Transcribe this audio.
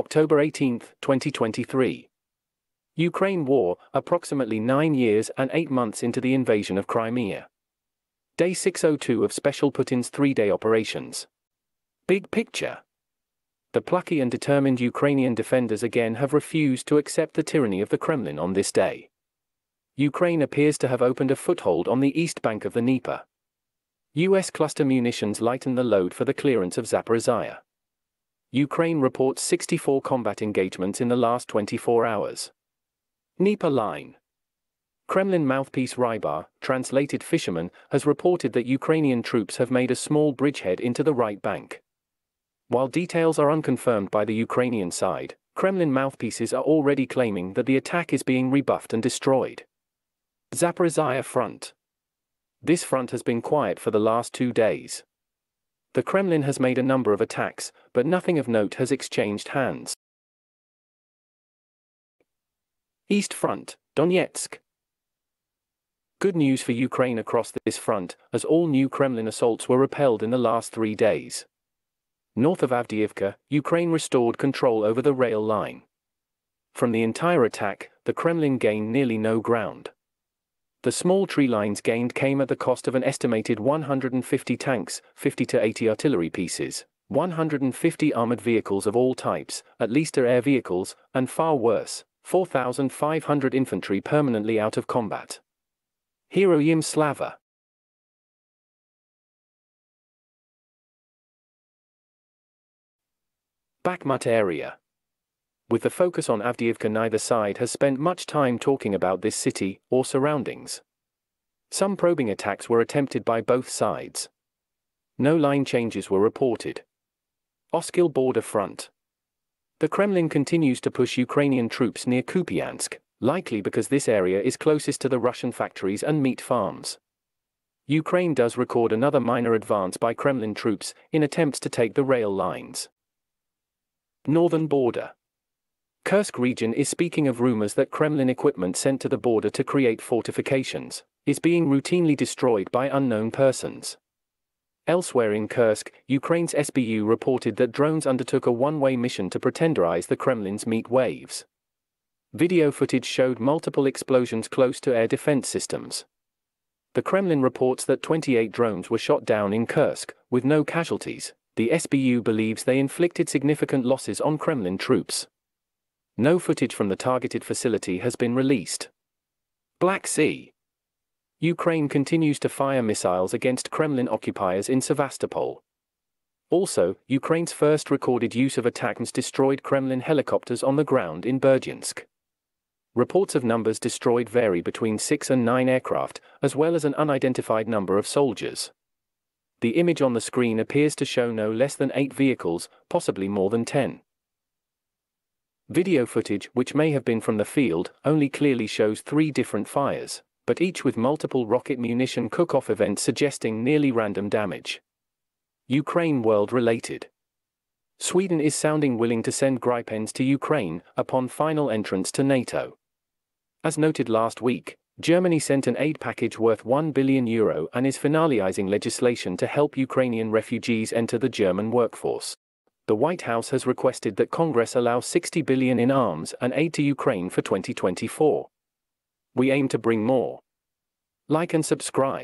October 18, 2023. Ukraine war, approximately nine years and eight months into the invasion of Crimea. Day 602 of Special Putin's three day operations. Big picture. The plucky and determined Ukrainian defenders again have refused to accept the tyranny of the Kremlin on this day. Ukraine appears to have opened a foothold on the east bank of the Dnieper. US cluster munitions lighten the load for the clearance of Zaporizhzhia. Ukraine reports 64 combat engagements in the last 24 hours. Dnieper line. Kremlin mouthpiece Rybar, translated fisherman, has reported that Ukrainian troops have made a small bridgehead into the right bank. While details are unconfirmed by the Ukrainian side, Kremlin mouthpieces are already claiming that the attack is being rebuffed and destroyed. Zaporizhzhia front. This front has been quiet for the last two days. The Kremlin has made a number of attacks, but nothing of note has exchanged hands. East Front, Donetsk. Good news for Ukraine across this front, as all new Kremlin assaults were repelled in the last three days. North of Avdiivka, Ukraine restored control over the rail line. From the entire attack, the Kremlin gained nearly no ground. The small tree lines gained came at the cost of an estimated 150 tanks, 50 to 80 artillery pieces, 150 armored vehicles of all types, at least air vehicles, and far worse, 4,500 infantry permanently out of combat. Heroyam Slava. Bakhmut area. With the focus on Avdiivka neither side has spent much time talking about this city or surroundings. Some probing attacks were attempted by both sides. No line changes were reported. Oskil border front. The Kremlin continues to push Ukrainian troops near Kupiansk, likely because this area is closest to the Russian factories and meat farms. Ukraine does record another minor advance by Kremlin troops in attempts to take the rail lines. Northern border. Kursk region is speaking of rumors that Kremlin equipment sent to the border to create fortifications is being routinely destroyed by unknown persons. Elsewhere in Kursk, Ukraine's SBU reported that drones undertook a one-way mission to pretenderize the Kremlin's meat waves. Video footage showed multiple explosions close to air defense systems. The Kremlin reports that 28 drones were shot down in Kursk, with no casualties. The SBU believes they inflicted significant losses on Kremlin troops. No footage from the targeted facility has been released. Black Sea. Ukraine continues to fire missiles against Kremlin occupiers in Sevastopol. Also, Ukraine's first recorded use of ATACMS destroyed Kremlin helicopters on the ground in Berdyansk. Reports of numbers destroyed vary between 6 and 9 aircraft, as well as an unidentified number of soldiers. The image on the screen appears to show no less than 8 vehicles, possibly more than 10. Video footage, which may have been from the field, only clearly shows three different fires, but each with multiple rocket munition cook-off events suggesting nearly random damage. Ukraine world related. Sweden is sounding willing to send Gripens to Ukraine upon final entrance to NATO. As noted last week, Germany sent an aid package worth 1 billion euro and is finalizing legislation to help Ukrainian refugees enter the German workforce. The White House has requested that Congress allow 60 billion in arms and aid to Ukraine for 2024. We aim to bring more. Like and subscribe.